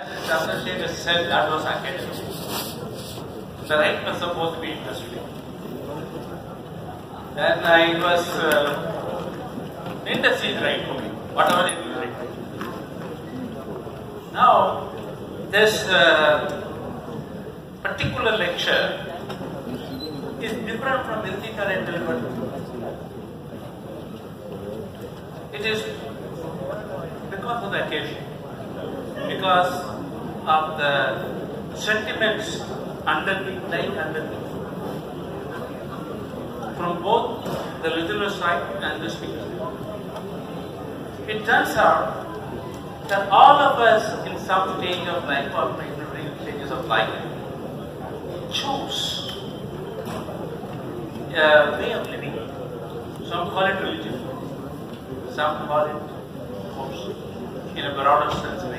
Associated said that was academic. The right was supposed to be industry. Then I was uh, industry is right for me, whatever it is right. Now, this uh, particular lecture is different from anything that I delivered. It is because of the occasion, because of the sentiments underneath, lying underneath, from both the listener side and the speaker. It turns out that all of us in some stage of life or maybe stages of life choose a way of living. Some call it religion, some call it course, in a broader sense.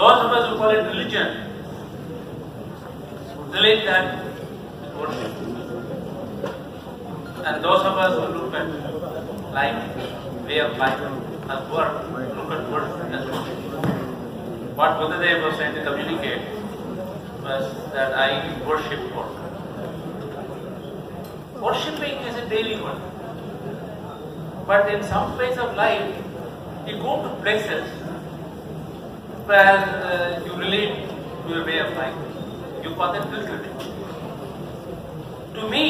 Those of us who call it religion relate that worship. And those of us who look at life, way of life, as work, look at work as worship. What Buddhadev was trying to communicate was that I worship work. Worshipping is a daily one. But in some phase of life, you go to places where uh, you relate to your way of life. You call them pilgrimage. To me,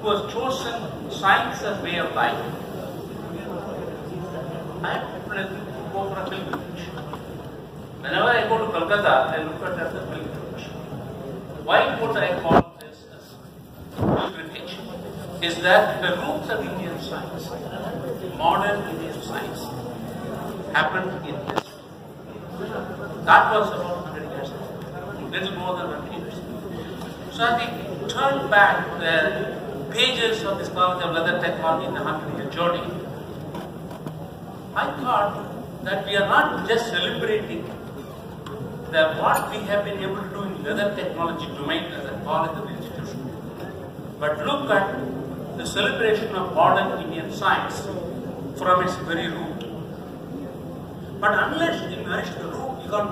who has chosen science as a way of life, I am privileged to go for a pilgrimage. Whenever I go to Kolkata, I look at it as a pilgrimage. Why would I call this as pilgrimage? Is that the roots of Indian science, modern Indian science, happened in this. That was about 100 years ago, little more than 100 years ago. So I think turn back the pages of this College of Leather Technology in the 100 year journey. I thought that we are not just celebrating the what we have been able to do in leather technology domain as a college of institution, but look at the celebration of modern Indian science from its very root. But unless you nourish the root, you can't.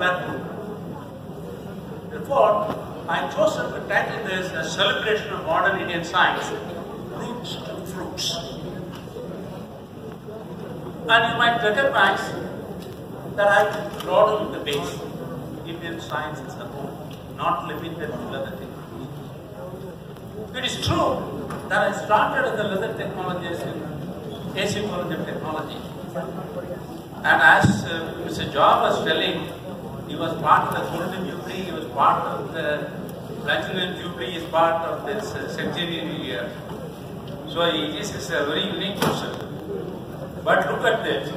Therefore, I chose to title this a celebration of modern Indian science, roots to fruits. And you might recognize that I broadened the base. Indian science as a whole, not limited to leather technology. It is true that I started as a leather technologist in Asian College of Technology. And as uh, Mr. Job was telling, he was part of the Golden Jubilee, he was part of the Platinum Jubilee, he is part of this uh, centenary year. So he is a very unique person. But look at this.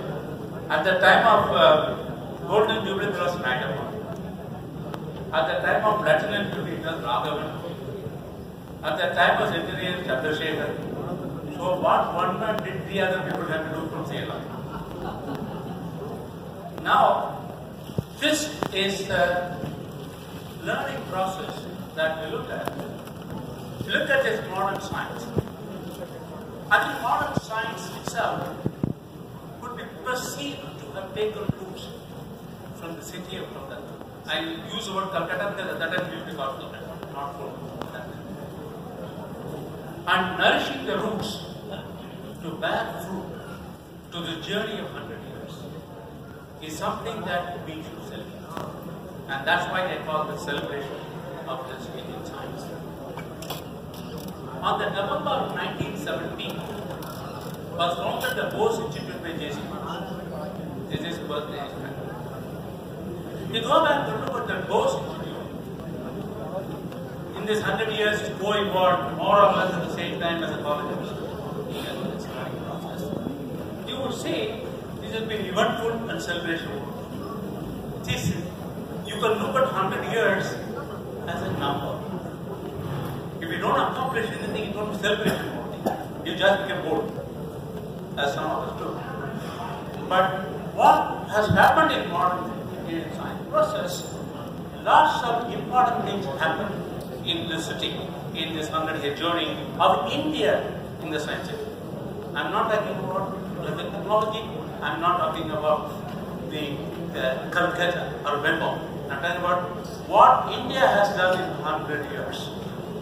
At the time of uh, Golden Jubilee, there was Madam. At the time of Platinum Jubilee, it was Raghavan. At the time of centenary, Chandrasekhar. So what one man did, three other people have to do from Salem. Now, this is the learning process that we look at. We look at this modern science. I think modern science itself could be perceived to have taken roots from the city of Kolkata. I use the word Calcutta because that time used call Calcutta, not Kolkata. And nourishing the roots to bear fruit to the journey of 100 years is something that we should celebrate. And that's why they call the celebration of this Indian science. On the November of 1917 was founded the Bose Institute by J.C. This is birthday. You go back and look at the Bose Institute. In this 100 years, it's co-evolved more or less at the same time as the college of You would say has been eventful and celebrational. This, you can look at 100 years as a number. If you don't accomplish anything, you don't celebrate anymore. You just become bored, as some of us do. But what has happened in modern Indian science process, lots of important things happen in the city, in this 100 year journey of India in the science. I'm not talking about the technology, I'm not talking about the uh, Calcutta or Bengal. I'm talking about what India has done in 100 years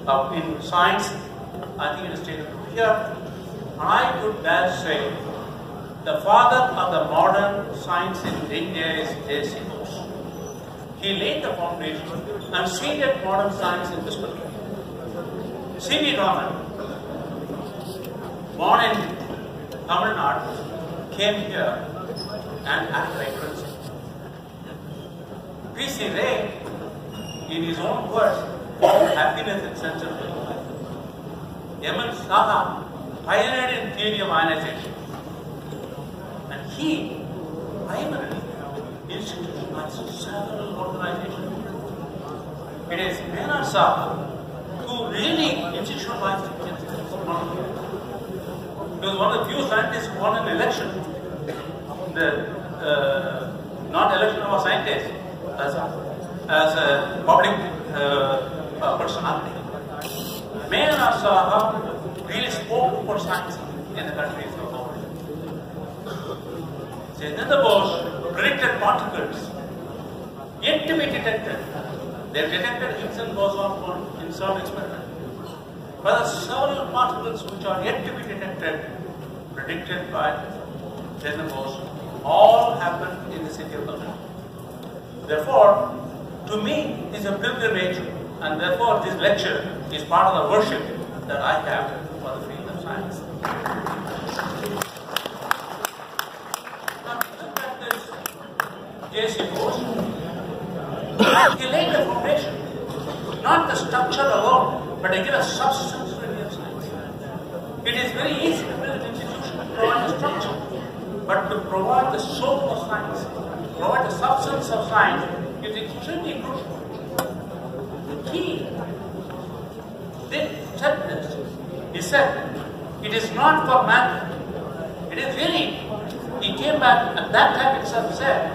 uh, in science. I think it is taken here. I could dare say the father of the modern science in India is J.C. Bose. He laid the foundation and seeded modern science in this country. C.V. Raman, born in Tamil Nadu, came here and acted like principal. P.C. Ray, in his own words, happiness in central life. M.N. Saha pioneered in theory of ionization. And he primarily institutionalized several organizations. It is Meghnad Saha who really institutionalized technology. He was one of the few scientists won an election. The uh, not election of a scientist as a, as a public uh, uh, personality. Meghnad Saha really spoke for science in the countries of the world. Chandra Bose predicted particles yet to be detected. They detected Higgs boson for in some experiment. But are several particles which are yet to be detected, predicted by Chandra Bose, all happened in the city of Kolkata. Therefore, to me, it's a pilgrimage, and therefore, this lecture is part of the worship that I have for the field of science. Now, look at this J.C. Bose. He laid the foundation, not the structure alone, but again a substance really of science. It is very easy to build an institution provide the structure, but to provide the soul of science, provide the substance of science is extremely crucial. He did said this. He said, it is not for man. It is really, he came back at that time itself said,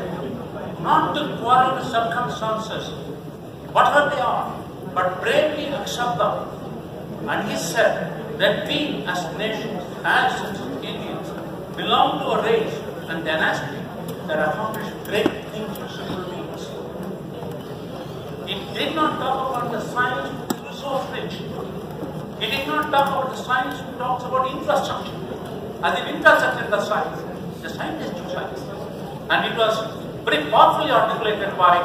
not to quarrel with circumstances, whatever they are, but bravely accept them. And he said that we as nations, as Indians, belong to a race and dynasty that accomplished great things for simple means. It did not talk about the science resource rich. It did not talk about the science which talks about infrastructure. As if infrastructure is the science. The scientist do science. And it was very powerfully articulated by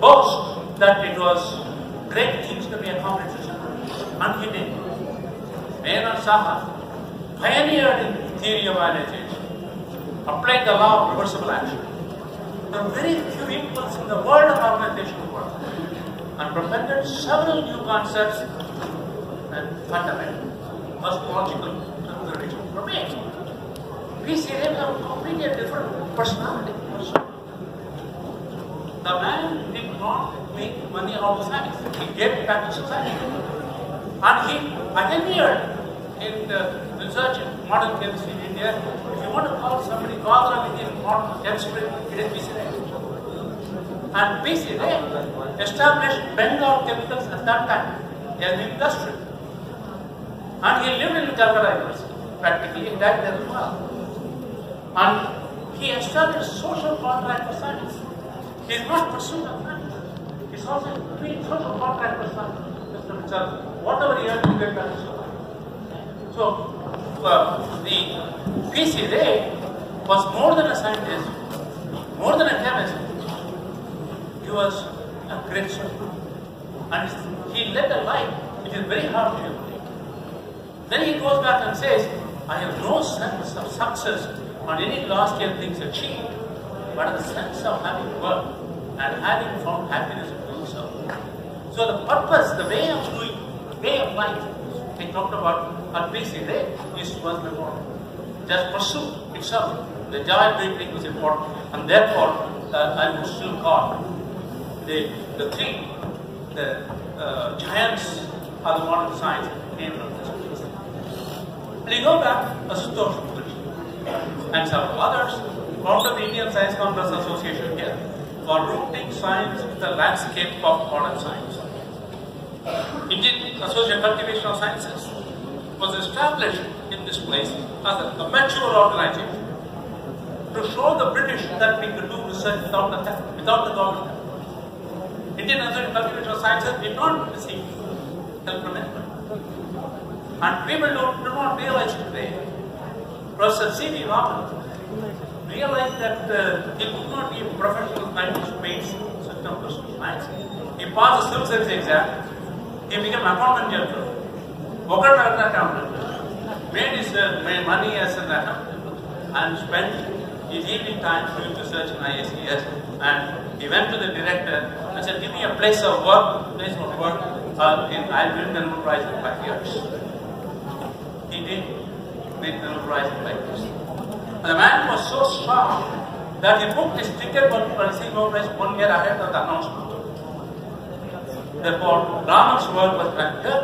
Bose that it was great things to be accomplished. And he did. Meghnad Saha pioneered in theory of ionization, applied the law of reversible action. There are very few equals in the world of organizational work and propelled several new concepts and fundamental cosmological considerations were made. We see him have a completely different personality. The man did not make money out of science. He gave it back to society. And he pioneered in the research in modern chemistry in India. If you want to call somebody father in modern chemistry, it is B.C. And B.C. Established Bengal Chemicals at that time as an industry. And he lived in Calcutta University. Practically, he died there as well. And he established social contract for science. He is not pursuit of science. He's also doing social contract for science. Mr. Mitchell, whatever he earned, he get back to. So, uh, the P.C. Ray was more than a scientist, more than a chemist. He was a great soldier. And he led a life which is very hard to emulate. Then he goes back and says, I have no sense of success on any last year things achieved, but the sense of having worked and having found happiness in doing so. So the purpose, the way of doing, the way of life, he talked about on P.C. Ray is was before. Just pursuit itself. The joy of doing was important. And therefore, uh, I still call the, the three, the uh, giants of the modern science came from this place. And you go back, Asutosh and several others formed the Indian Science Congress Association here for rooting science with the landscape of modern science. Indian Association Cultivation of Sciences was established in this place as a, mature organization. to show the British that we could do research without the, without the government. Indian Institute of of Sciences did not receive help from anybody. And people don't, do not realize today. Professor C.V. Raman realized that uh, he could not be a professional scientist space system person science. He passed the civil service exam. He became accountant general. Worked as an accountant. Made his uh, made money as an accountant and spent his evening time doing research in IACS. And he went to the director and said, "Give me a place of work, place of work. Uh, in, I'll win the Nobel Prize in five years." He did win the Nobel Prize in five years. And the man was so shocked that he booked his ticket for receiving Nobel Prize one year ahead of the announcement. Therefore, Raman's work was better.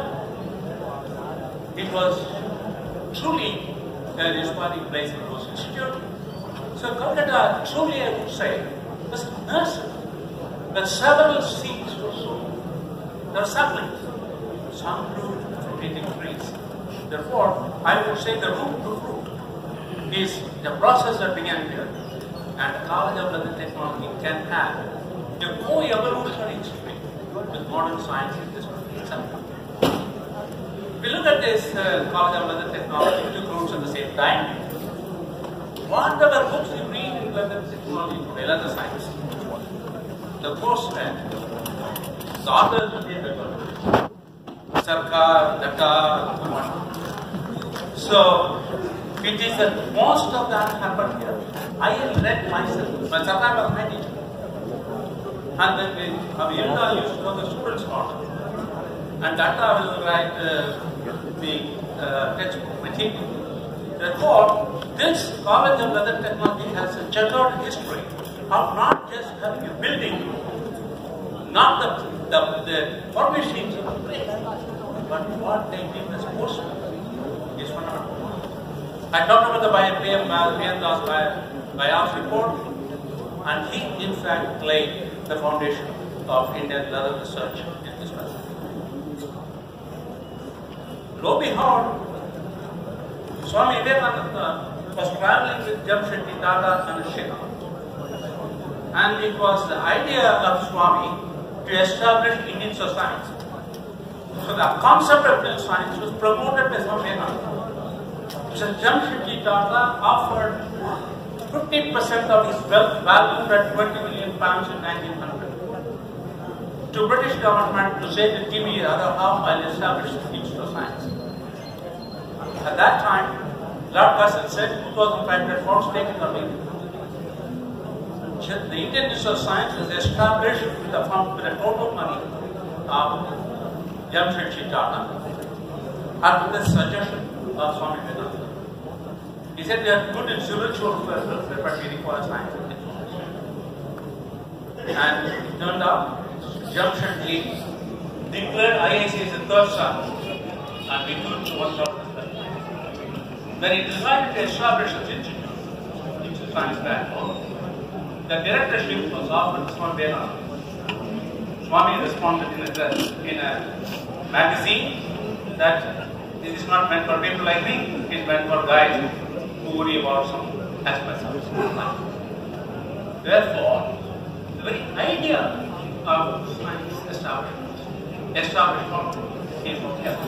It was truly an inspiring place for those institute. So Calcutta, truly I would say, was a nursery that several seeds were sown. There are saplings, some from eating trees. Therefore, I would say the root to fruit is the process that began here, and the College Leather Technology can have a co-evolutionary with modern science in this itself. We look at this uh, College of Leather Technology, two groups at the same time. Whatever books you read in leather technology today, leather science, the course read, the authors will be the Sarkar, Dakar, So, it is that most of that happened here. I have read myself, but Sarkar was my teacher. And then we, have Avienda used to the students' corner. And Data will write uh, the uh, textbook. Therefore, this College of Leather Technology has a checkered history of not just having a building, not the, the, the furnishings of the place, but what they give as course is phenomenal. I talked about the Bayandas biopsy report, and he in fact laid the foundation of Indian leather research in this country. Lo and behold, Swami Vivekananda was traveling with Jamshedji Tata and a ship. And it was the idea of Swami to establish Indian society. So the concept of Indian science was promoted by Swami Vivekananda. So Jamshedji Tata offered 50% of his wealth valued at 20 million pounds in 1900 to British government to say that give me the other half I'll establish of Science. At that time, Lord Curzon said 2,500 pounds taken away. The Indian Institute of Science was established with the, fund, with the total money um, of Jamshedji Tata at the suggestion of Swami Vivekananda. He said they are good in spiritual welfare, but we require science and it turned out, Jamshedji declared IIC as the third son, and we moved to one doctor. When he decided to establish an institute, Institute of Science backbone, the directorship was offered to Swami Vivekananda. Swami responded in a, in a magazine that this is not meant for people like me, it is meant for guys worry about some aspects of life. Therefore, the very idea of science establishment, is from here.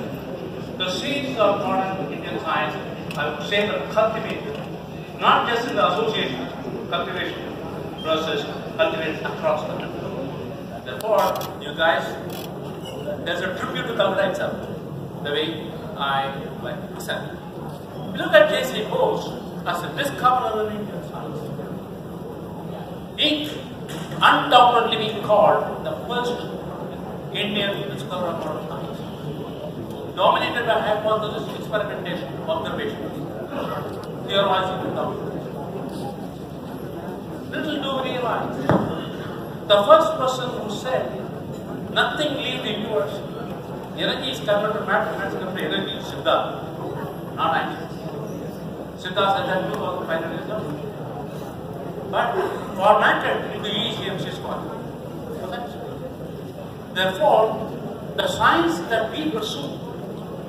The seeds of modern Indian science, I would say that cultivated, not just in the association, cultivation process, cultivated across the country. Therefore, you guys, there's a tribute to Calcutta itself, the way I like accept. We look at J.C. Bose as a discoverer of Indian science. He undoubtedly being called the first Indian discoverer of science. Dominated by hypothesis, experimentation, observation, theorizing without. Little do we realize, the first person who said, nothing leaves the universe, energy is converted to matter, energy, is Siddha, not Einstein. Siddha said that 2500 years ago. But for matter, in the ECMC is called. Therefore, the science that we pursue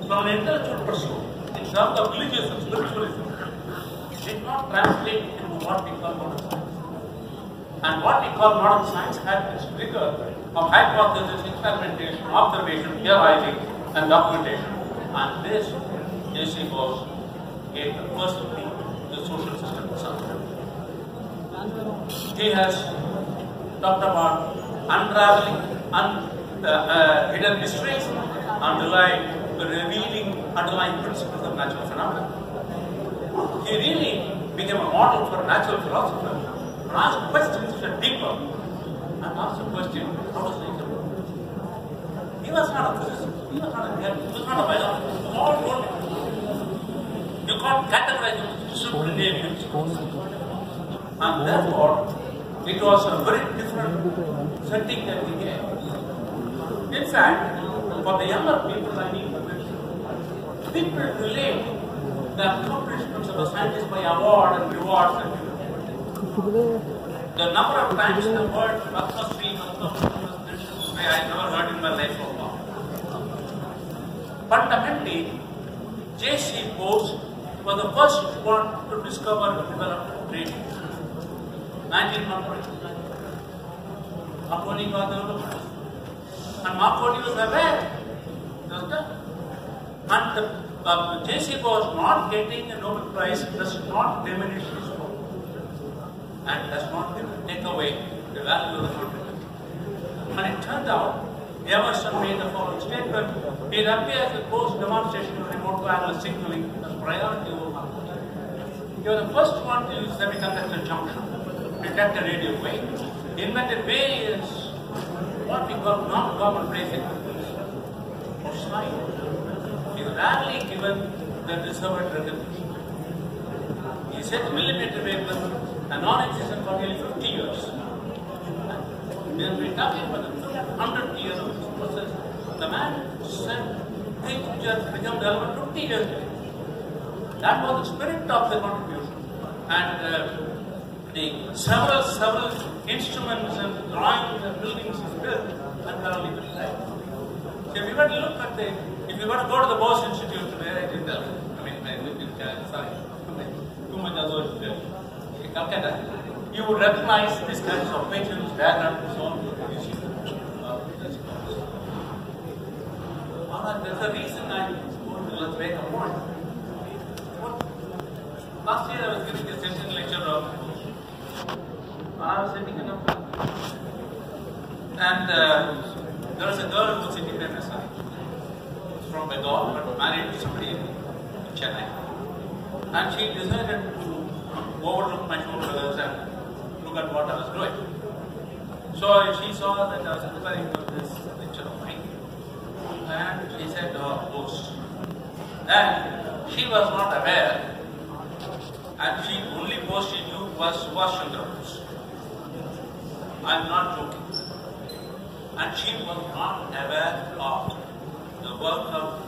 from an intellectual pursuit in terms of religious and spiritualism did not translate into what we call modern science. And what we call modern science had this rigor of hypothesis, experimentation, observation, theorizing, and documentation. And this, J.C. Bose gave the first thing to the social system itself. He has talked about unraveling un, uh, uh, hidden mysteries, underlying, the revealing underlying principles of natural phenomena. He really became a model for a natural philosophers and asked questions which are deeper and asked the question, how does nature work? He was not a physicist, he was not a he was not a biologist, all world. You can't categorize them into disciplinary. And therefore, it was a very different setting that we had. In fact, for the younger people, I to people relate the accomplishments of a scientist by award and rewards. And the number of times the word was mentioned, I never heard in my life far. Fundamentally, J.C. Bose was the first one to discover and develop radiation. 1900. Marconi got the And Marconi was aware. And the, uh, J.C. was not getting a Nobel Prize does not diminish his work. And does not take away the value of the contribution. And it turned out, Emerson made the following statement. It appears that Bose demonstration of remote wireless signaling priority over Marconi. You are the first one to use semiconductor junction detect a radio wave. Invented various what we call non-commonplace techniques for science. Is rarely given the deserved recognition. He said millimeter wave was a non-existent for nearly 50 years. We have been talking about the 100 years of this process. The man said things which have become relevant 50 years ago. That was the spirit of the contribution. And uh, the several, several instruments and drawings and buildings is built and currently built. So if you were to look at the, if you were to go to the Bose Institute today, I did that. I mean, I in uh, sorry, too much other you would recognize these kinds of pages, diagrams, and so on. Uh, there's a reason I want to let's make a point. Last year I was giving a session lecture of I was sitting in a and uh, there was a girl who was sitting my side. From Bengal, but married to somebody in Chennai. And she decided to overlook my shoulders and look at what I was doing. So she saw that I was preparing for this lecture of mine. And she said, oh, Bose. And she was not aware, and she only she knew was Subhash Chandra Bose. I'm not joking. And she was not aware of the work of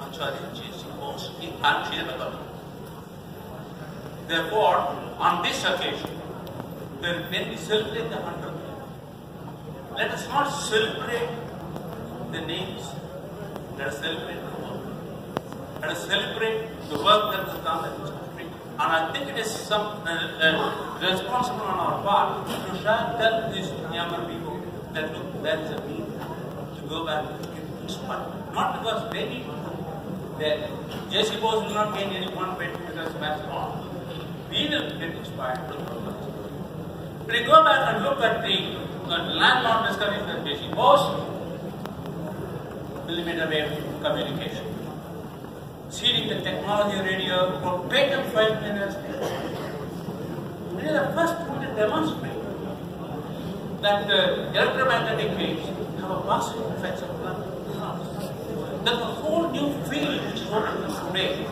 Acharya J.C. Bose in never. Therefore, on this occasion, when we celebrate the 100th year, let us not celebrate the names, let us celebrate the work. Let us celebrate the work that was done. And I think it is some uh, uh, responsible on our part to share, tell these younger people that look, there is a need to go back get inspired. Not because they need that J.C. Bose will not gain any one bit because that's wrong. We will get inspired to back. When you go back and look at the uh, landmark discoveries of J.C. Bose, millimeter wave communication. Seeding the technology radio for patent five minutes. We are the first to demonstrate that the electromagnetic waves have a positive effect on planet. There's a whole new field which is up today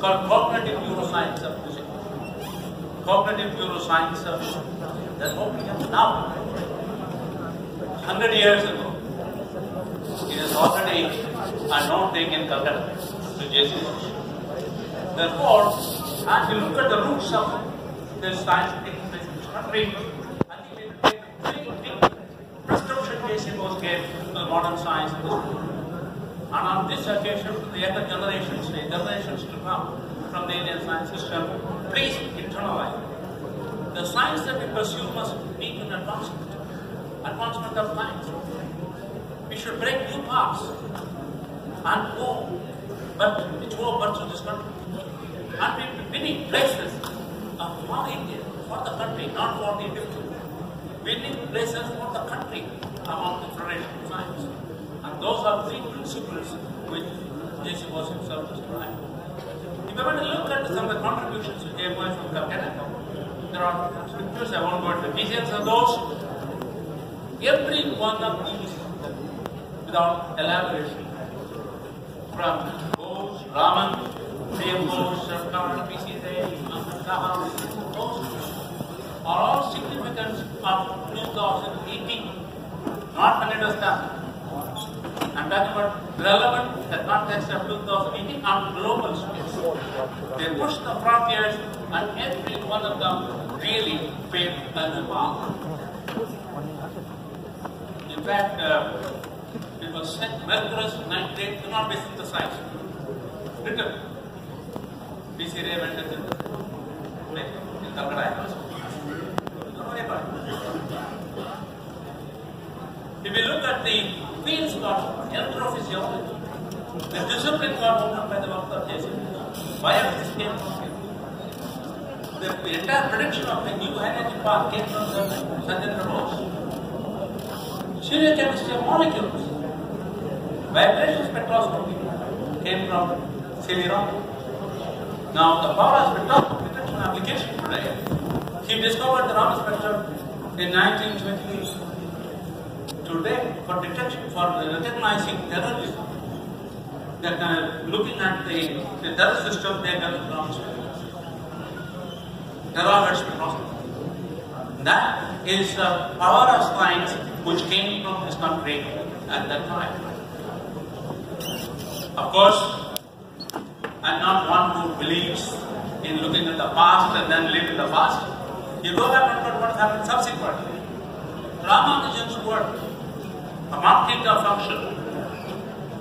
called cognitive neuroscience of physics. Cognitive neuroscience of opening up now. Hundred years ago, it is already a known thing in Calcutta J.C. Therefore, as you look at the roots of this country, I think take a very big prescription J.C. Bose gave to the modern science. And on this occasion, the younger generations, the generations to come from the Indian science system, please internalize. The science that we pursue must be an advancement, advancement of science. We should break new paths and go, but which go but to this country. And we many places uh, for India, for the country, not for the individual. Many places for the country among the tradition of science. And those are three principles which J.C. was himself described. If you want to look at some of the contributions which came away from Calcutta, there are scriptures, I won't go into details of those. Every one of these, without elaboration, from Raman, P.M. Bose, Sarkar, P.C. Ray, Kahan, those are all significant of 2018, not when it was done. I'm talking about relevant the context of 2018 on global space. They pushed the frontiers and every one of them really paved a new path. In fact, uh, it was said mercurous nitrate cannot be synthesized. If you look at the fields got electrophysiology, the discipline got opened by the of Jason. Biophysics came from. The, the entire prediction of the new energy path came from the Satyendra Bose. Stereochemistry of molecules. Vibration spectroscopy came from Raman. Now, the power spectroscopy detection application today, he discovered the Raman spectrum in 1928 today for detection, for recognizing terrorism. Kind of looking at the, the terror system, they have developed Terahertz spectroscopy. That is the power of science which came from this country at that time. Of course, I'm not one who believes in looking at the past and then live in the past. You go back and what happened subsequently. Ramanujan's work a mock theta function.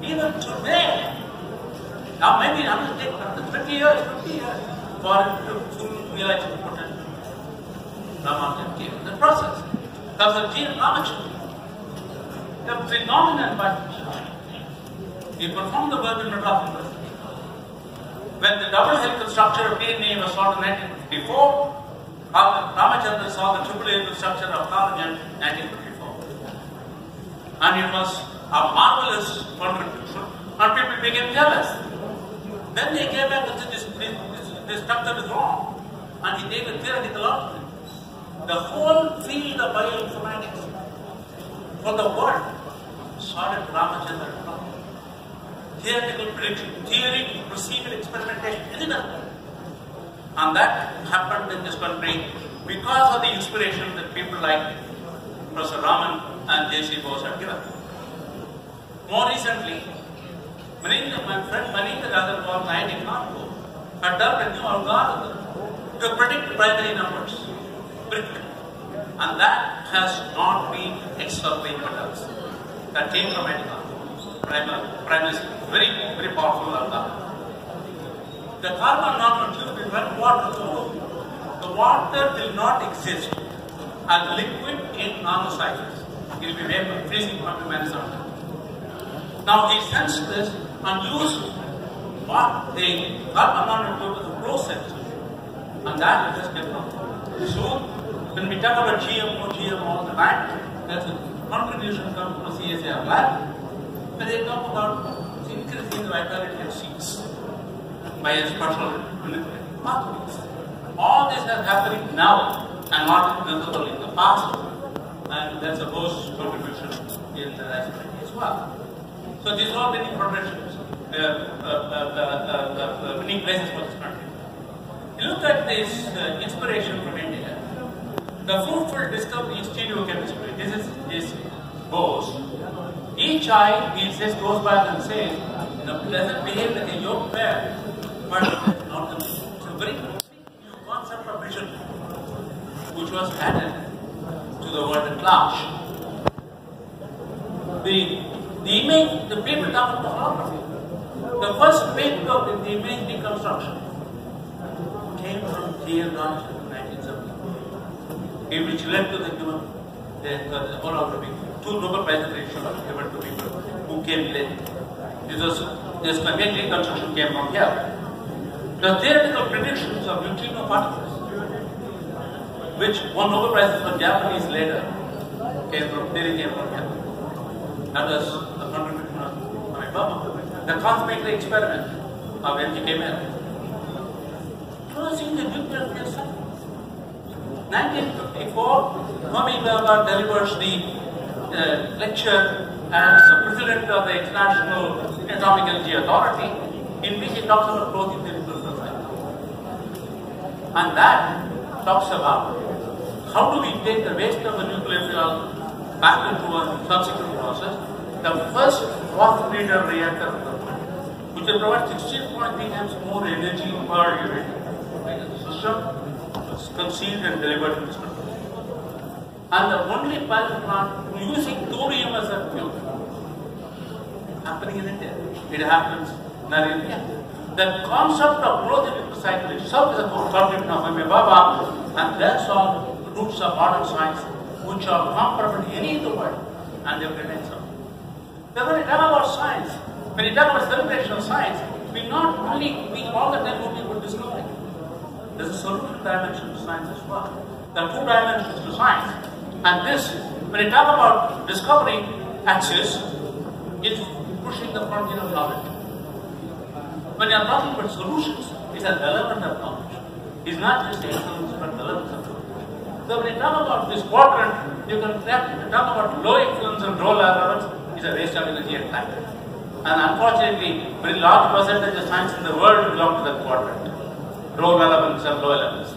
Even today, now maybe it will another 20 years, 50 years for it to fully realize its potential. Ramanujan in the process. Because of G. Ramachandran, the phenomenon by he performed the work in Madras. When the double helical structure of DNA was solved in 1954, Ramachandran saw the triple helical structure of carbon in 1954 and it was a marvelous contribution, and people became jealous. Then they came back and said, this, this, this, structure is wrong, and he gave a theoretical argument. The whole field of bioinformatics for the world started Ramachandran. Theoretical prediction, theory, procedure, experimentation, anything. And that happened in this country because of the inspiration that people like Professor Raman and J.C. Bose have given. More recently, Manindra, my friend I Agrawal, IIT Kanpur, had developed a new algorithm to predict primary numbers. And that has not been by us. That came from IIT Kanpur. Primary, primary, very, very powerful. The carbon nanotube is when water flows. The water will not exist as liquid in nanocycles. It will be vapor, freezing point to minus Now he sensed this and used what the carbon nanotube as a process. And that is different. So when we talk about GMO, GMO all the time, that's a contribution comes from CSA lab. When they talk about increasing the vitality of seeds by a special pathways. All this is happening now and not visible in the past, and that's a post contribution in the aspect as well. So these are many professions, uh, uh, uh, many places for this country. Look at this inspiration from India. The fruitful discovery in stereochemistry. This is this Bose. Each eye, he says, goes back and says, doesn't behave like a pair, but not the It's a very new concept of vision which was added to the word at large. The, the image, the people talk about photography. The first paper in the image reconstruction came from J.L. Johnson in 1970, in which led to the given uh, the, the, the whole of the creation were given to people who came late. This was this climate reconstruction came from here. The theoretical predictions of neutrino particles, which won Nobel Prize for Japanese later, came from theory came from here. That was the contribution of Homi Bhabha. The cosmic experiment of M.G.K. Menon. Closing the nuclear fuel cycle. 1954, Homi Bhabha delivers the uh, lecture as the president of the International Atomic Energy Authority, in which he talks about closing the nuclear cycle. And that talks about how do we take the waste of the nuclear fuel back into a subsequent process. The first fast breeder reactor which will provide 16.3 times more energy per unit. The system was conceived and delivered in this And the only pilot plant using thorium as a fuel happening in India. It happens in India. The concept of closed cycle itself is a contribution of M. Bhabha, and that's all roots of modern science, which are comparable to any in the world, and they've written some. Then when we talk about science, when we talk about celebration of science, we not only we all the time only about discovery. There's a solution dimension to science as well. There are two dimensions to science. And this, when you talk about discovery axis, it's pushing the frontier of knowledge. When you are talking about solutions, it's an element of knowledge. It's not just excellence, but elements of knowledge. So when you talk about this quadrant, you can talk about low excellence and low elements, it's a waste of energy and time. And unfortunately, very large percentage of science in the world belong to that quadrant. Low elements and low elements.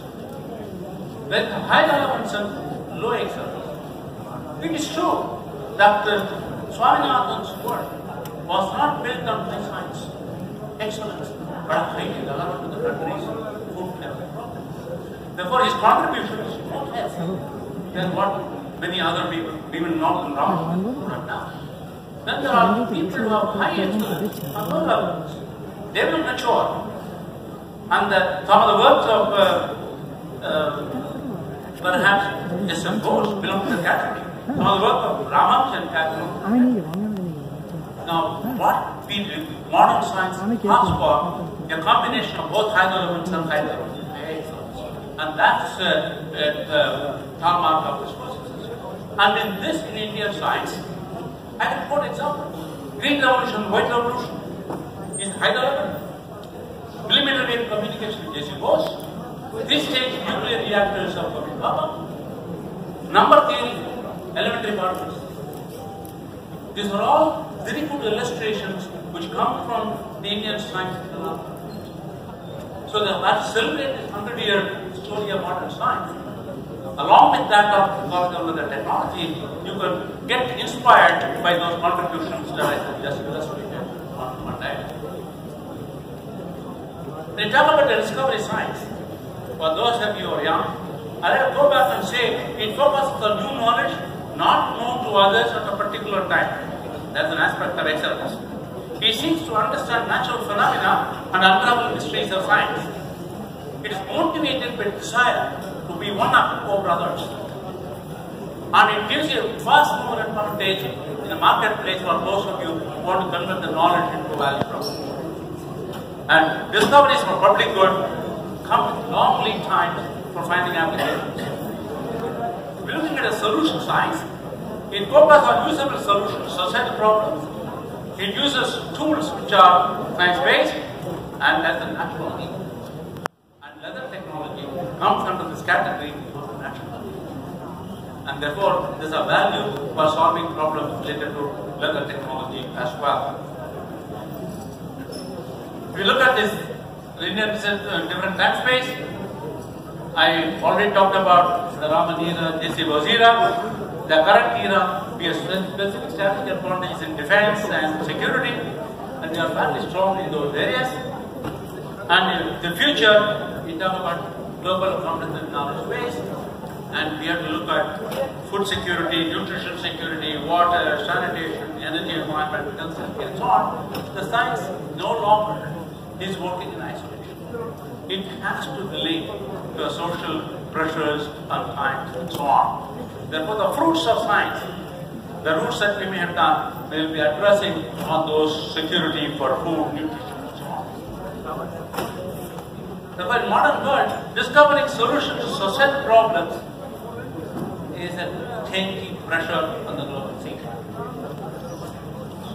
Then high elements and low excellence. It is true that uh, Swaminathan's work was not built on high science, excellence, but highly relevant to the country's food level. Therefore, his contribution is more less than what many other people, even not now, would have done. Then there are people who have high excellence and low levels. They will mature. And the, some of the works of uh, uh, perhaps S.M. Bose belong to the category. Now, Raman Shankar. Now, what we do, modern science calls for a combination of both hydrogen and hydrogen. And that's uh, uh the hallmark of this process. And in this, in Indian science, I can quote examples. Green revolution, white revolution, is hydrogen. Millimeter wave communication, yes, it was. This stage, nuclear reactors are coming up. Number theory, elementary particles. These are all very good illustrations which come from the Indian science phenomenon. So that, that celebrated 100 year story of modern science. Along with that of, the technology, you can get inspired by those contributions that I just illustrated on, on that. They talk about the discovery science. For those of you who are young, I'll go back and say it focuses on new knowledge not known to others at a particular time. That's an aspect of excellence. He seeks to understand natural phenomena and unravel mysteries of science. It is motivated by desire to be one of the co-brothers. And it gives you a vast mover advantage in the marketplace for those of you who want to convert the knowledge into value. And discoveries for public good come with long lead times for finding applications. We're looking at a solution science. It focuses on usable solutions, societal problems. It uses tools which are science-based and as a natural need. And leather technology comes under this category of natural. And therefore, there's a value for solving problems related to leather technology as well. If you look at this linear uh, different time space, I already talked about the Raman era, J.C. Era. The current era, we have specific strategic in defense and security, and we are fairly strong in those areas. And in the future, we talk about global comprehensive knowledge base, and we have to look at food security, nutrition security, water, sanitation, energy, environment, health, and so on. The science no longer is working in isolation. it has to relate to a social pressures and times and so on. Therefore, the fruits of science, the roots that we may have done, we will be addressing on those security for food, nutrition, and so on. Therefore, in modern world, discovering solutions to social problems is a changing pressure on the global scene.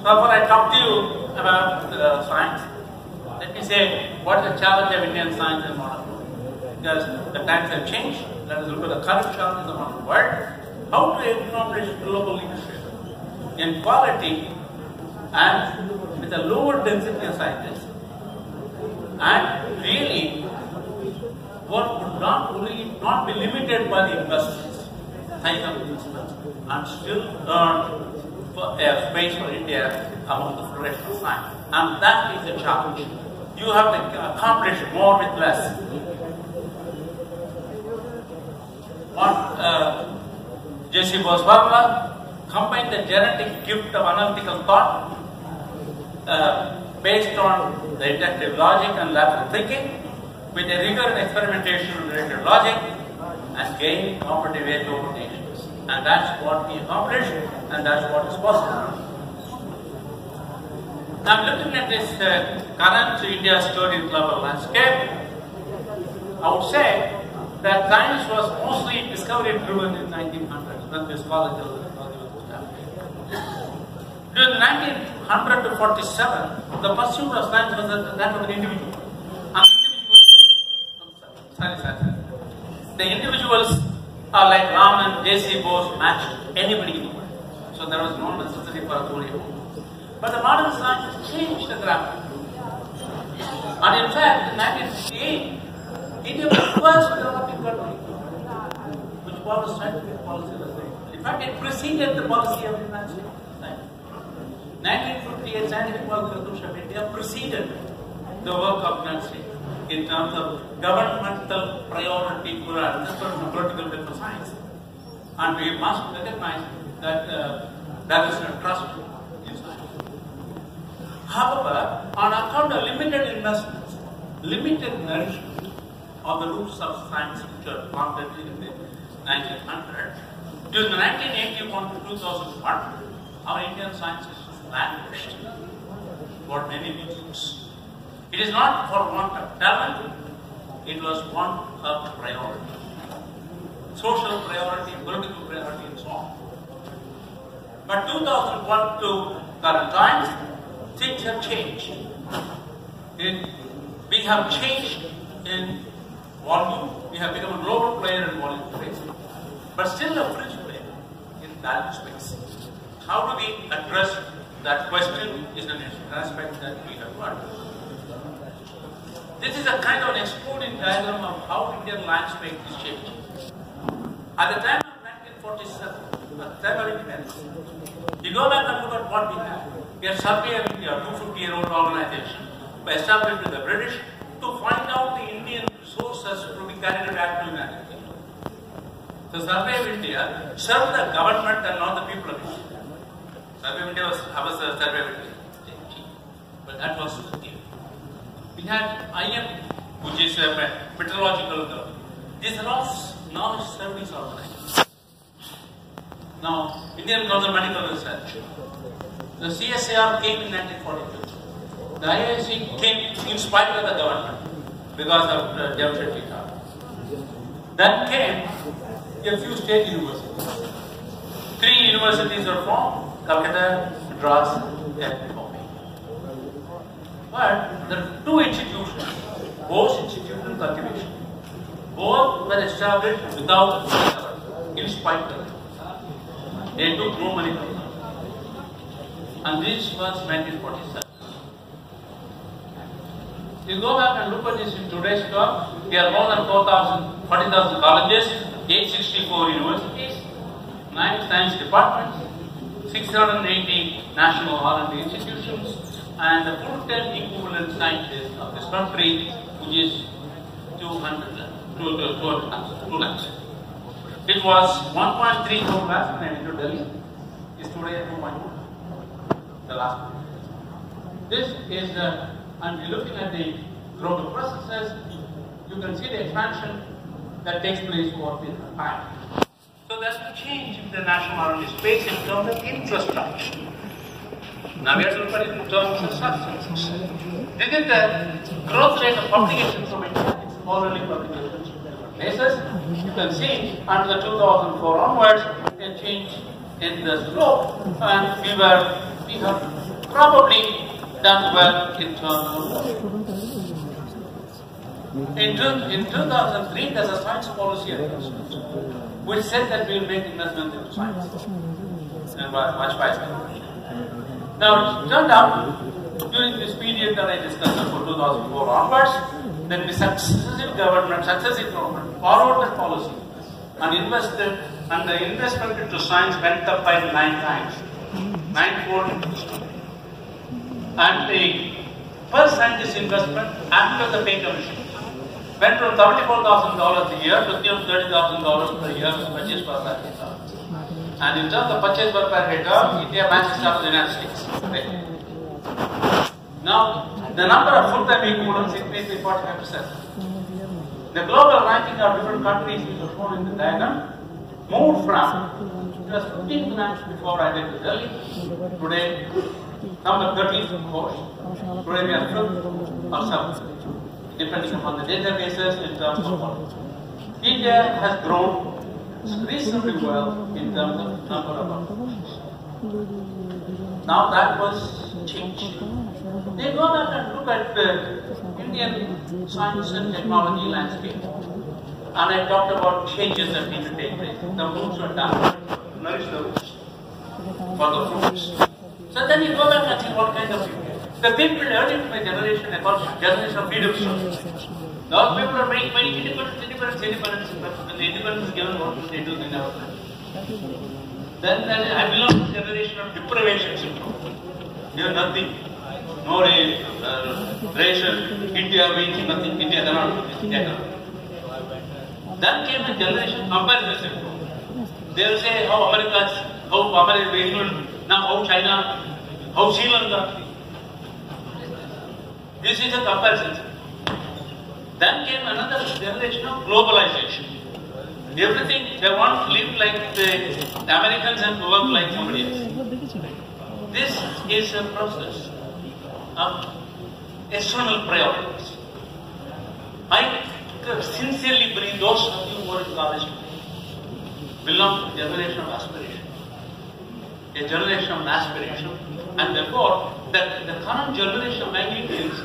Therefore, I talk to you about uh, science. Let me say what is the challenge of Indian science in modern. Because the times have changed. Let us look at the current challenge in the world. How to accomplish global leadership in quality and with a lower density of scientists. And really, what would not only not be limited by the investments, scientific investments, and still earn for a space for India among the federation of science. And that is the challenge. You have to accomplish more with less. Uh, J.C. Bose combined the genetic gift of analytical thought uh, based on the inductive logic and lateral thinking with a rigor in experimentation related logic and gain competitive edge over nations. And that's what we accomplished and that's what is possible. I'm looking at this uh, current India story global landscape. I would say that science was mostly discovery driven in 1900 when this college was During 1900 to 47, the pursuit of science was that of an individual. An individual, sorry, sorry. The individuals are like Raman, J.C. Bose matched anybody in the world. So there was no necessity for a authority. But the modern science has changed the. And in fact, in 1958, Was the first developing country which followed scientific policy. In fact, it preceded the policy of the States. 1958 scientific policy of India preceded the work of States in terms of governmental priority for was political for science. And we must recognize that uh, there is a trust in science. However, on account of limited investments, limited nourishment of the roots of science which were in the 1900, during the 1981 to 2001, our Indian sciences languished for many reasons. It is not for want of talent, it was want of priority. Social priority, political priority, and so on. But 2001 to current times, things have changed. In, we have changed in volume, we have become a global player in volume space, but still a fringe player in value space. How do we address that question is an aspect that we have address. This is a kind of an exploding diagram of how Indian landscape is changing. At the time of 1947, at the time of independence, you go back and look at what we have. We have Survey of India, 250 year old organization, by established with the British to find out the Indian resources to be carried back to Kingdom. The Survey of India served the government and not the people of India. Survey of India was, was the Survey of India. But that was the thing. we had IM, which is a meteorological. These are all knowledge service organizations. Now, Indian Council Medical Research. The CSIR came in 1942. The IISc came in spite of the government because of uh, Jamshedji Then came a few state universities. Three universities were formed, Calcutta, Madras, and Bombay. But there are two institutions, both institutional cultivation. Both were established without government, in spite of it. They took no money from them. And this was 1947. You go back and look at this in today's talk. We are more than 4,000, 40,000 colleges, 864 universities, 9 science departments, 680 national R&D institutions, and the full-time equivalent scientists of this country, which is 200, 200, lakhs. It was 1.3 crore last when I went to Delhi. Is today at 2.1. The last. This is the, and we're looking at the global processes. you can see the expansion that takes place over the time. So there's a change in the national space in terms of infrastructure. Now we have to look at it in terms of substances. Within the growth rate of it's only publications from different places. You can see under the 2004 onwards, a change in the slope, and we were, we have probably done well in of in, two, in 2003, there's a science policy announcement which said that we will make investment into science. And much wiser. Now, it turned out during this period that I discussed from 2004 onwards, that the successive government, successive government followed that policy and invested, and the investment into science went up by nine times, ninefold. And the per this investment after the pay commission went from $74,000 a year to $30,000 per year as purchase per capita. And in terms of purchase per capita, India matches up the United States. Now, the number of full-time equivalents increased by 45%. The global ranking of different countries, which was shown in the diagram, moved from, it was 15th rank before I went to Delhi, today, number 13th of course, we are 5th or 7th, depending upon the databases in terms of what. India has grown reasonably well in terms of number of occupations. Now that was changed. They go back and look at the Indian science and technology landscape. And I talked about changes that need to take place. The roots were done, nourish the roots for the fruits. So then you go back and see what kind of people. The people earning my generation, call generation of freedom shows. Those people are making many independence, independence, independence, but when the independence is given, what will they do? They never. Then, then I belong to generation of deprivation syndrome. You have nothing. No race, uh, racial, India means nothing, India cannot do India cannot. Then came the generation comparison syndrome. They will say how America, how America, England, now how China, how Sri Lanka. This is a comparison. Then came another generation of globalization. Everything, they want to live like the, the Americans and work like somebody else. This is a process of external priorities. I sincerely believe those of you who are in college belong to a generation of aspiration. A generation of aspiration. And therefore, that the current generation of Anglicans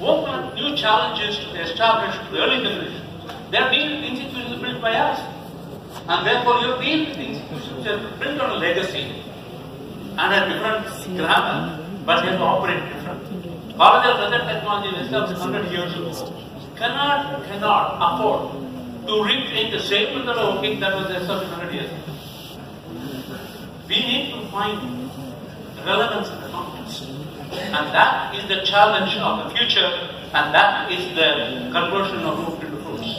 open new challenges to the established early generation. They are being institutions built by us. And therefore, you build institutions which are built on a legacy and a different grammar, but they have operate different. Of Leather Technology was established 100 years ago. Cannot, cannot afford to recreate the same method of working that was established 100 years ago. We need to find relevance in the context. And that is the challenge of the future, and that is the conversion of root into fruits.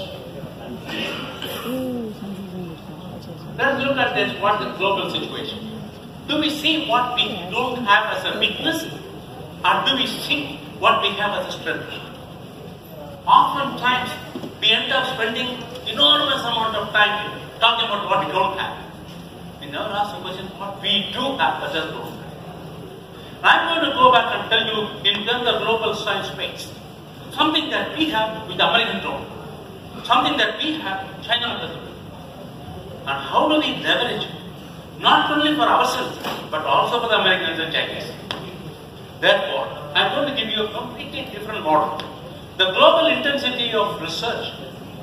Let's look at this, what the global situation. Do we see what we don't have as a weakness, or do we see what we have as a strength? Oftentimes, we end up spending enormous amount of time talking about what we don't have. Never ask the question what we do have, but just. I'm going to go back and tell you in terms of global science space, something that we have with American drone, something that we have China doesn't. And how do we leverage it? Not only for ourselves, but also for the Americans and Chinese. Therefore, I'm going to give you a completely different model. The global intensity of research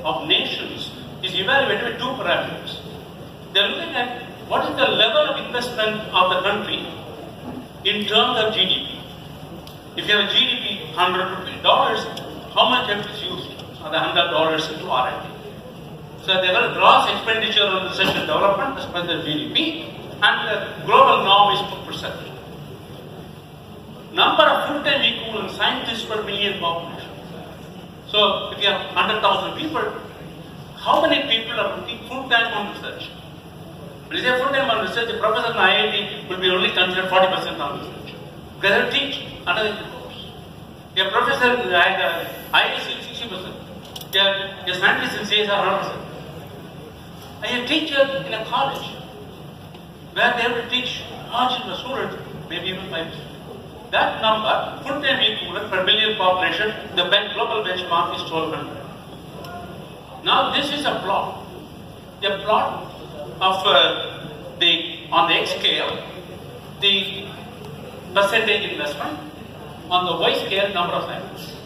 of nations is evaluated with two parameters. They're looking at what is the level of investment of the country in terms of GDP. If you have a GDP $100, how much of it is used for the $100 into R&D? So have a gross expenditure on research and development as per the GDP, and the global norm is 2%. Number of full-time equivalent scientists per million population. So if you have 100,000 people, how many people are working full-time on research? When you say full-time on research, a professor in IIT will be only considered 40% on research. Because they teach another course. A professor in IIT uh, is 60%. Yeah, your scientists in CSIR 100%. And a teacher in a college where they have to teach large number of students, maybe even five That number, full-time equivalent per million population, the global benchmark is 1200. Now this is a plot. A plot of uh, the, on the X scale, the percentage investment, on the Y scale, number of scientists.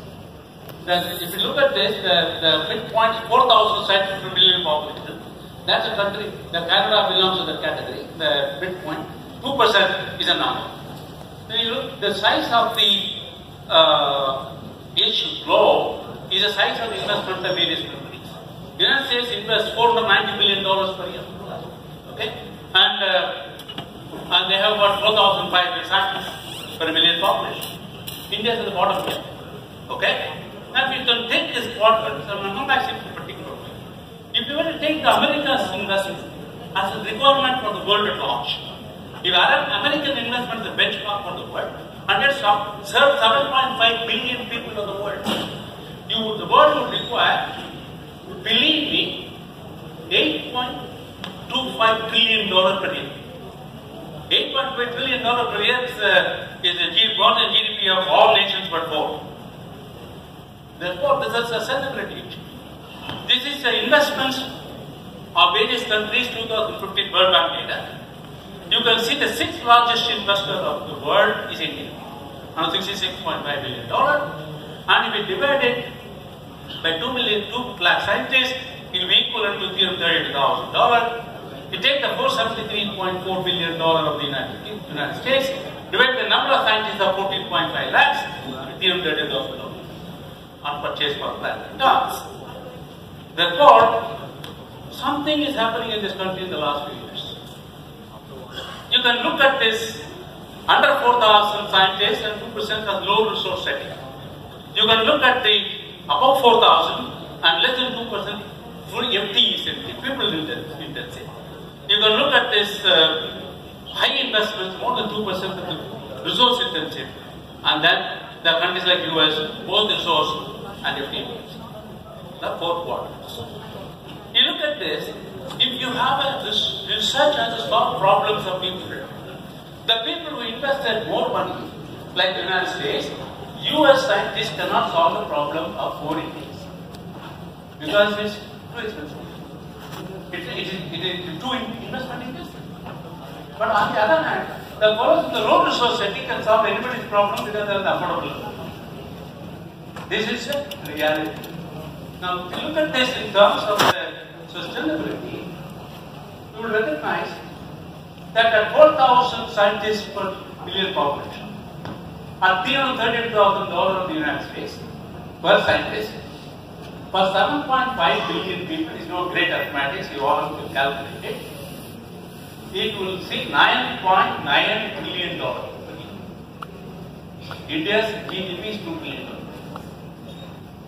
Then if you look at this, the, the midpoint is 4,000 scientists per million population. That's a country, the Canada belongs to the category, the midpoint. 2% is a number. Then you look, the size of the uh, Asian globe is the size of the investment of various countries. United States invests 490 billion dollars per year. Okay? And, uh, and they have about 4,500 scientists per million population. India is at the bottom here. Okay? Now if you can take this quadrant, so I'm not actually particular. If you were to take the America's investment as a requirement for the world at large, if American investment is the benchmark for the world, and let's serve 7.5 billion people of the world, you, the world would require, believe me, 8.25 trillion dollars per year. 8.5 trillion dollars per year is, uh, is than GDP of all nations but four. Therefore, this is a celebrity. This is the investments of various countries 2015 World Bank data. You can see the sixth largest investor of the world is India, around 66.5 billion dollar. And if we divide it by 2 million, 2 lakh scientists, it will be equivalent to 330,000 dollar. You take the 473.4 billion dollar of the United, United States, divide the number of scientists of 14.5 lakhs, 330,000 dollars on purchase per planet tons. Therefore, something is happening in this country in the last few years. You can look at this under 4,000 scientists and 2% of low resource setting. You can look at the above 4,000 and less than 2% full setting, people You can look at this uh, high investments, more than 2% of the resource intensive. And then the countries like US, both resource and FTE. The fourth quadrants. You look at this, if you have a this research has to solve problems of people, the people who invested more money, like the United States, US scientists cannot solve the problem of four Indians because it's too expensive. It, it, it too investment investment. But on the other hand, the fellows the resource setting can solve anybody's problem because they are affordable. This is a reality. Now, if you look at this in terms of the sustainability, you will recognize that at 4,000 scientists per million population, at $330,000 in the United States per scientist, for 7.5 billion people is no great mathematics, you all have to calculate it. It will see 9.9 trillion dollars. India's GDP is 2 trillion dollars.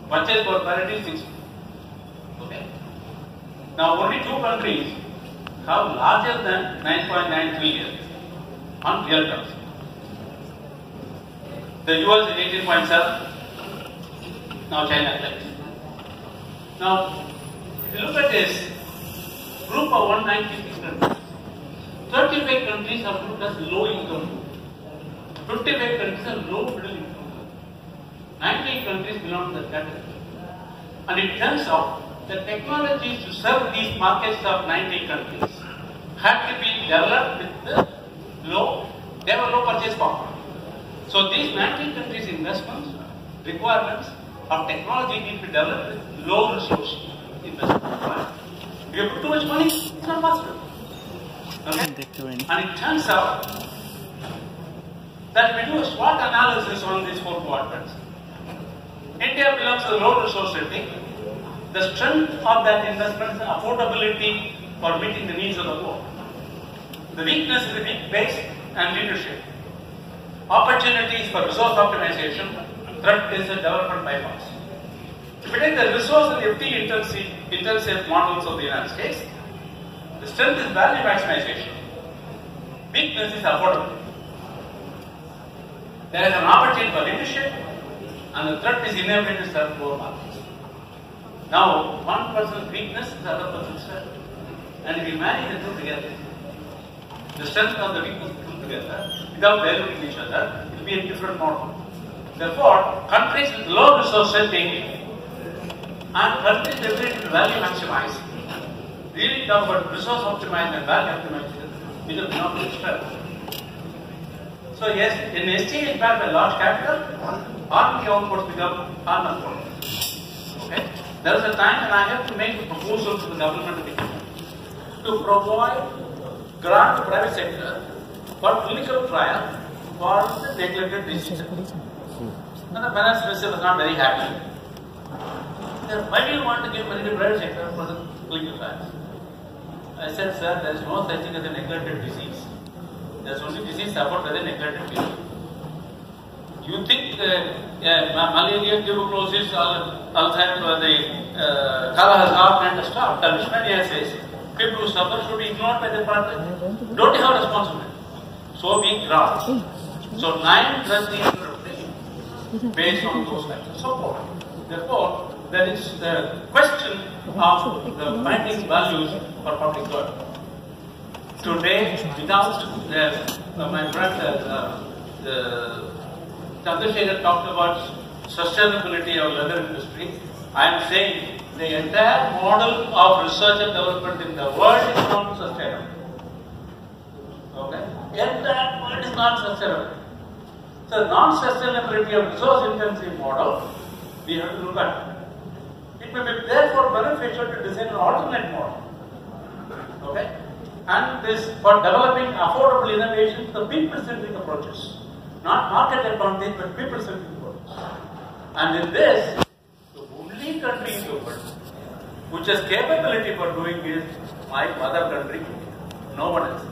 Purchase power parity is 6. Okay. Now only two countries have larger than 9.9 trillion on real terms. The US is 18.7. Now China collects. Now, if you look at this group of 196 countries, 35 countries are grouped as low income group. 55 countries are low middle income group. 19 countries belong to the category. And it turns out the technologies to serve these markets of 19 countries had to be developed with the low, they a low purchase power. So these 19 countries' investments, requirements of technology need to be developed low resource investment. If you put too much money, it's not possible. Okay? And it turns out that we do a SWOT analysis on these four quadrants. India belongs to the low resource setting. The strength of that investment is affordability for meeting the needs of the poor. The weakness is the weak base and leadership. Opportunities for resource optimization, threat is a development bypass. You take the resource and FT intensive, intensive models of the United States, the strength is value maximization. Weakness is affordability. There is an opportunity for leadership, and the threat is inability to serve poor markets. Now, one person's weakness is the other person's strength. And if you marry the two together, the strength of the weakness come together without diluting each other, it will be a different model. Therefore, countries with low resources they and ability to value maximize, really talk about resource optimization and value optimization, will not be strength. So yes, in ST by large capital, R&D outputs become unaffordable. Okay? There is a time when I have to make a proposal to the government to provide grant to private sector for clinical trial for the neglected diseases. And the finance minister was not very happy. Why do you want to give to private sector for the clinical trials? I said, sir, there is no such thing as a neglected disease. There is only disease suffered by the neglected people. You think uh, uh, malaria, tuberculosis, al- Alzheimer's, the uh, Kala-azar not to stop. The Leishmania says people who suffer should be ignored by the party. Don't you have responsibility? So we grant. So nine interpretation based on those factors. So forth. Therefore, there is the question of the finding values for public good. Today, without the, uh, my friend, uh, the Chandrasekhar talked about sustainability of leather industry. I am saying the entire model of research and development in the world is not sustainable. Okay? Entire world is not sustainable. So non-sustainability of resource-intensive model, we have to look at. May be therefore beneficial to design an alternate model. Okay? And this for developing affordable innovations, the people-centric approaches. Not market advantage, but people-centric approaches. And in this, the only country in the world which has capability for doing is my mother country, no one else.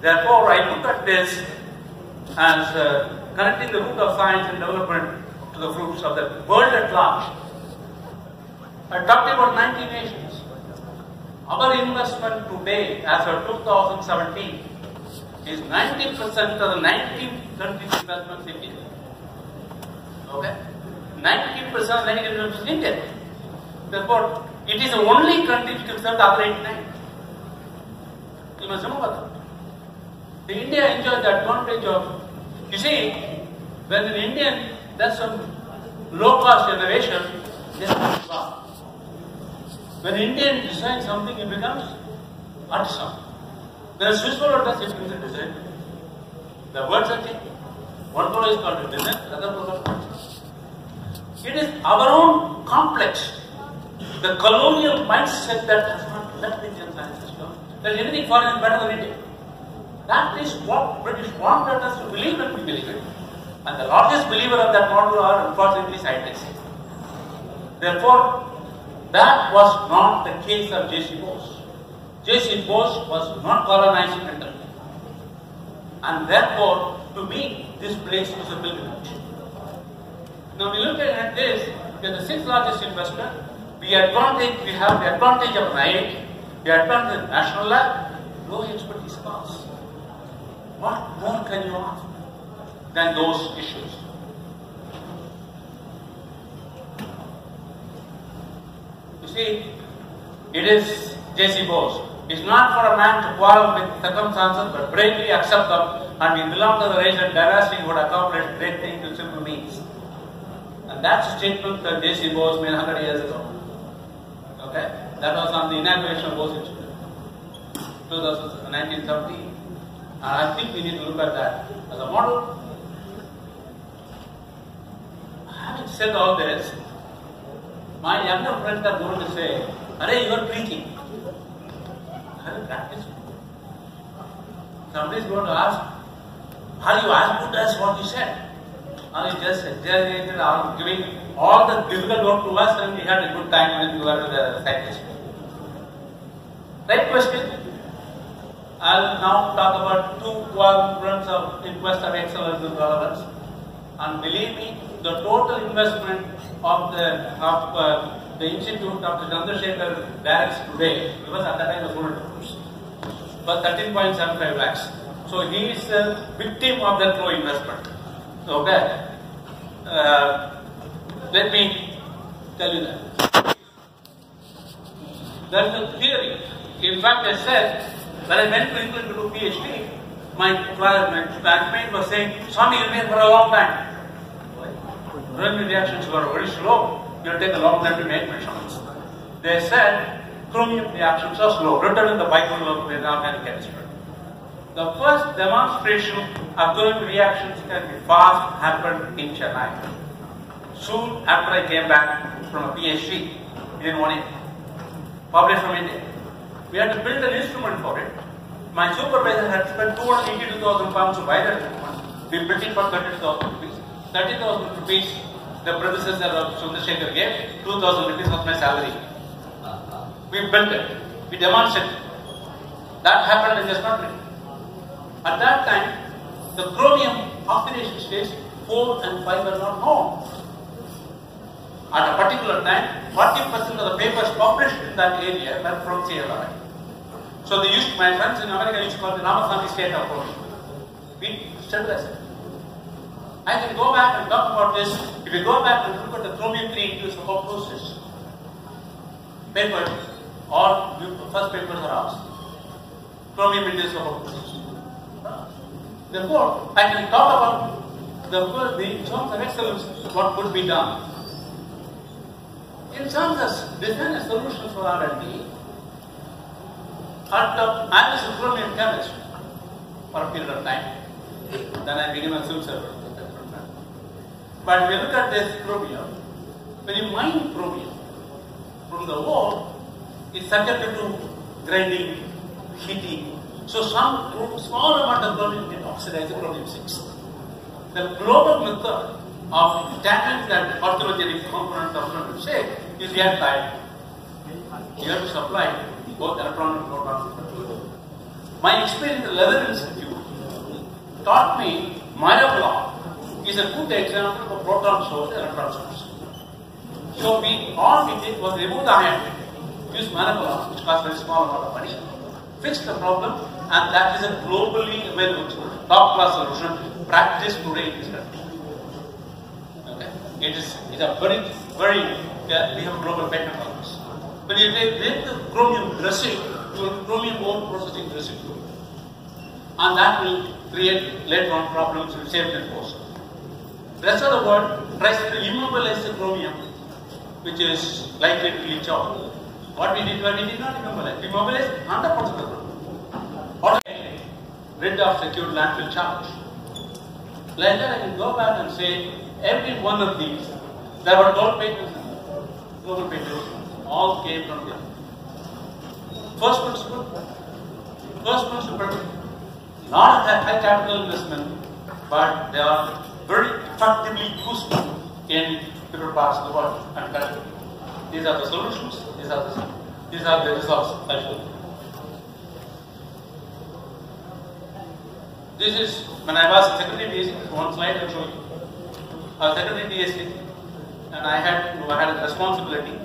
Therefore, I look at this as uh, connecting the root of science and development to the fruits of the world at large. I talked about 90 nations. Our investment today, as of 2017, is 90% of the 19 countries' investments in India. Okay? 90% of 90 investments in India. Therefore, it is the only country which can serve the other 89. You must remember that. The India enjoys the advantage of, you see, when an Indian does some low cost innovation. When an Indian designs something, it becomes artisan. When a Swiss fellow does it, becomes a design. The words are changing. One fellow is called a design, another fellow is It is our own complex, the colonial mindset that has not left Indian sciences go. That anything foreign is better than India. That is what British wanted us to believe and we believe it. And the largest believer of that model are unfortunately scientists. Therefore, that was not the case of J.C. Bose. J.C. Bose was not colonizing Britain. And therefore, to me, this place was a pilgrimage. Now we look at this, we are the sixth largest investor. The advantage, we have the advantage of IIT, the advantage of national lab, low expertise costs. What more can you ask than those issues? See, it is J.C. Bose. It's not for a man to quarrel with circumstances, but bravely accept them, and we belong to the race that dynasty would accomplish great things with simple means. And that's a statement that J.C. Bose made 100 years ago. Okay? That was on the inauguration of Bose Institute, 1970. And I think we need to look at that as a model. Having said all this, my younger friends are going to say, Array, you are preaching. Array, practice. Somebody is going to ask, Are you as good as what you said? Or you just exaggerated or giving all the difficult work to us and we had a good time when we were the scientist? Right question? I'll now talk about two quadrants of inquest of excellence and relevance. And believe me, the total investment of the of uh, the institute of the Chandrasekhar directs today, because at that time the full rules, was 13.75 lakhs. So he is the victim of that low investment. Okay. Uh, let me tell you that. There is a theory. In fact, I said, when I went to England to do PhD, my, class- my classmate was saying, Swami, you'll for a long time. When reactions were very slow, you'll take a long time to make measurements. They said, chromium reactions are slow, written in the Bible of organic chemistry. The first demonstration of chromium reactions can be fast happened in Chennai. Soon after I came back from a PhD in one published from India. We had to build an instrument for it. My supervisor had spent 282,000 pounds to buy that instrument. We built it for 32,000 rupees. 30,000 rupees the predecessor of Chandrasekhar gave, 2,000 rupees was my salary. We built it. We demonstrated. That happened in this country. At that time, the chromium oxidation states 4 and 5 were not known. At a particular time, 40% of the papers published in that area were from CLRI. So they used, my friends in America used to call it Ramasami state approach. We stabilized. I can go back and talk about this. If you go back and look at the chromium 3 induced apoptosis all the first papers are ours. Chromium induced apoptosis. Therefore, I can talk about the first, the terms of excellence, what could be done. In terms of design a solution for R&D, at the, I was a chromium chemist for a period of time. Then I became a civil servant. But if you look at this when you mine chromium from the ore, it's subjected to grinding, heating. So some small amount of chromium can oxidize the chromium 6. The global method of tackling that orthogenic component of chromium 6 is airtight. You have to supply both electron and proton. My experience at the Leather Institute taught me Myrobalan is a good example of a proton source electron source. So we all we did was remove the iron, use Myrobalan, which costs a very small amount of money, fix the problem, and that is a globally available top class solution, practiced today in this country. Okay. It is it's a very, very, yeah, we have global patent on this. When you take, take the chromium residue, to chromium ore processing residue, and that will create later on problems with safety force. Rest of the world tries to immobilize the chromium, which is likely to leach out. What we did, what we did not immobilize. We mobilized 100% of the chromium. What rid of secured landfill charge. Later I can go back and say every one of these, there were 12 patents, global patents, all came from there. First principle, first principle, not a high capital investment, but they are very effectively used in different parts of the world and country. These are the solutions, these are the, these are the results I show you. This is when I was secretary DST, one slide I'll show you. I was secretary DST and I had, I had a responsibility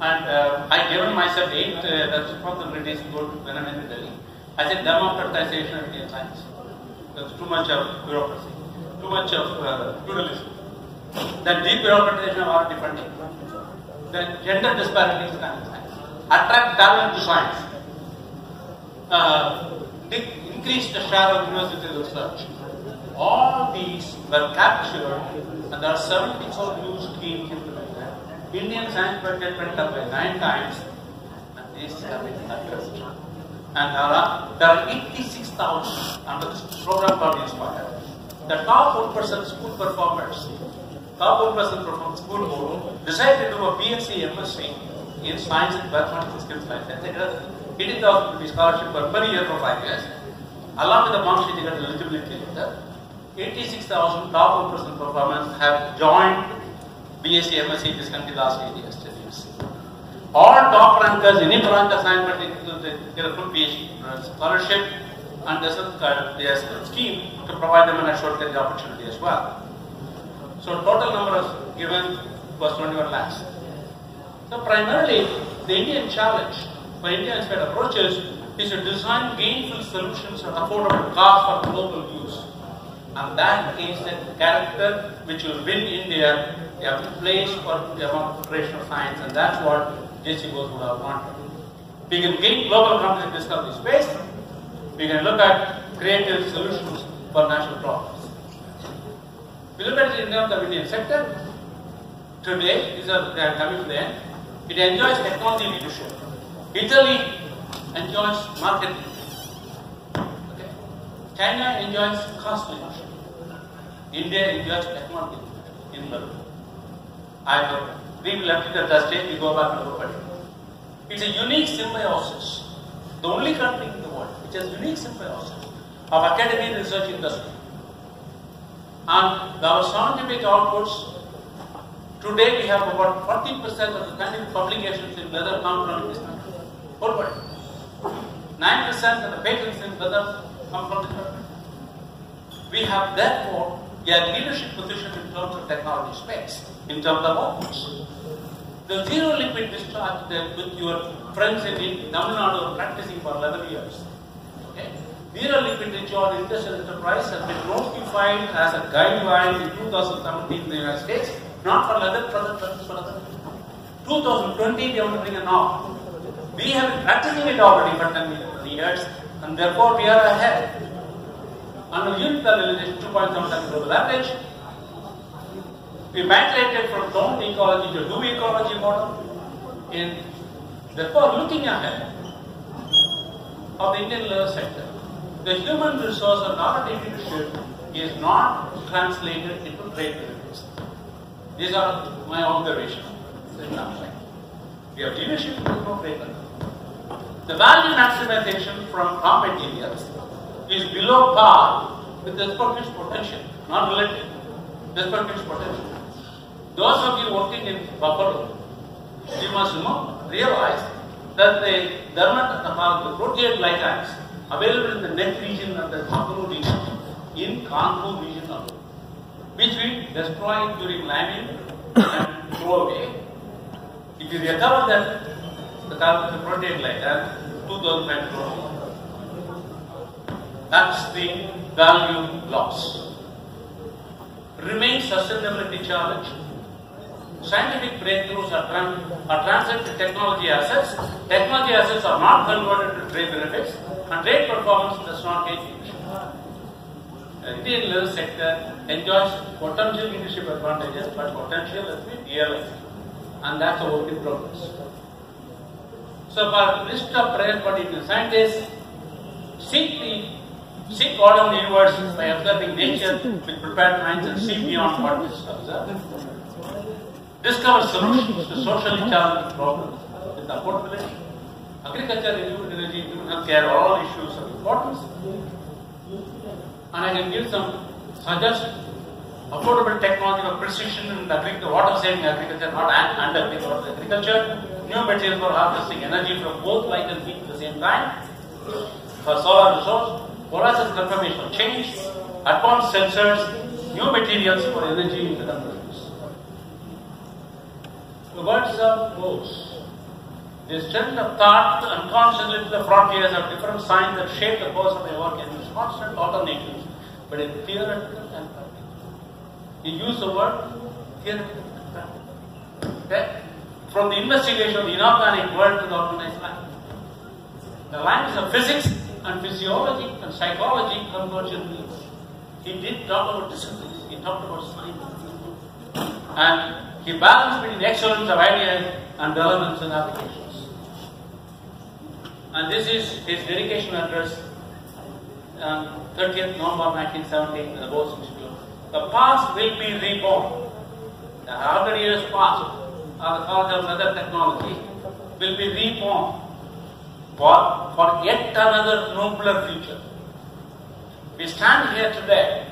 and uh, I given myself eight uh, responsibilities to go to when I'm in Delhi. I said democratization of Indian science. There's too much of bureaucracy, too much of uh, feudalism. Then debureaucratization of R&D funding. Then gender disparities in science. Attract talent to science. Uh, increase the share of university research. All these were captured and there are 74 new schemes implemented. Indian science budget went up by nine times and these have been addressed. And there are, there are 86,000 under this program called Inspire. The top 1% school performers, top 1% from school board decided to do a BSc, MSc in science and mathematics skills like that. They got 80,000 rupees scholarship per, per year for five years. Along with the mark sheet, they got eligibility letter. 86,000 top 1% performers have joined BSc, MSc this country last eight years, 10 years. All top rankers, any branch assigned, but they get a full PhD uh, scholarship, and there's a, there's scheme to provide them an assured career opportunity as well. So total number given was 21 lakhs. So primarily, the Indian challenge for Indian inspired approaches is to design gainful solutions at affordable cost for global use. And that is the character which will win India a place for democratization of science, and that's what J.C. Bose would have wanted. We can gain global competitive discovery space. We can look at creative solutions for national problems. We look at it in terms Indian sector. Today, these are coming to the end. It enjoys technology leadership. Italy enjoys market leadership. Okay. China enjoys cost leadership. India enjoys technology leadership in the I have we left it at that stage, we go back to nobody. It's a unique symbiosis. The only country in the world which has unique symbiosis of academic research industry. And our scientific outputs, today we have about 40% of the scientific publications in leather come from this country. Worldwide. 9% of the patents in leather come from this country. We have therefore a leadership position in terms of technology space, in terms of outputs. The zero liquid discharge that with your friends in Tamil Nadu practicing for 11 years. Zero liquid discharge industrial enterprise has been notified as a guideline in 2017 in the United States, not for leather, for the for leather. 2020 they want to bring it now. We have been practicing it already for 10 years, and therefore we are ahead. Under unit realization 2.7 global average, we migrated from don't ecology to do ecology model. In therefore, looking ahead of the Indian labor sector, the human resource and knowledge leadership is not translated into trade benefits. These are my observations. We have leadership with no. The value maximization from raw materials is below par with the its potential, not related. Despite its potential. Those of you working in Buffalo, you must know, realize that the dermat, the protein ligands available in the neck region of the Buffalo region, in Kanpur region alone, which we destroy during landing and throw away. If you recover that, the, the protein ligand, 2000 crore, that's the value loss. Remains sustainability challenge scientific breakthroughs are, trans are transferred to technology assets. Technology assets are not converted to trade benefits, and trade performance does not get leadership. Indian leather sector enjoys potential leadership advantages, but potential has been realized, and that's a work in progress. So, for list of prayer for Indian scientists, seek the seek God in the universe by observing nature with prepared minds and see beyond what is observed discover solutions to socially challenging problems in with affordability. Agriculture, renewable energy, human care all issues of importance. And I can give some suggestions. affordable technology of precision in agriculture, water saving agriculture, not and agriculture, new materials for harvesting energy from both light and heat at the same time, for solar resource, process confirmation of change, advanced sensors, new materials for energy independence. The words of Bose. The strength of thought unconsciously to the frontiers of different signs that shape the course of the work and use constant alternatives, but in theoretical and practical. You use the word theoretical and practical. Okay? From the investigation of the inorganic world to the organized life. The lines of physics and physiology and psychology converge in He did talk about disciplines, he talked about science. And he balance between excellence of ideas and relevance and applications. And this is his dedication address um, on 30th November 1917 in the Bose Institute. The past will be reborn. The 100 years past of the College of Technology will be reborn for, for yet another nobler future. We stand here today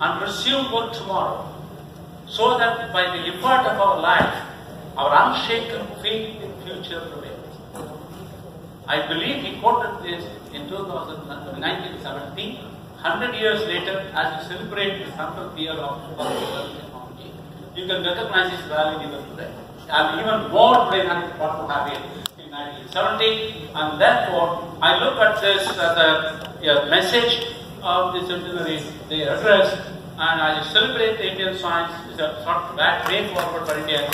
and resume work tomorrow so that by the effort of our life, our unshaken faith in future prevails. I believe he quoted this in 1917, 100 years later, as we celebrate the 100th year of technology. You can recognize his value even today. I'm even more than what would have in 1970, and therefore I look at this as a, a message of the centenary, the address and I celebrate the Indian science is a sort of way forward for India.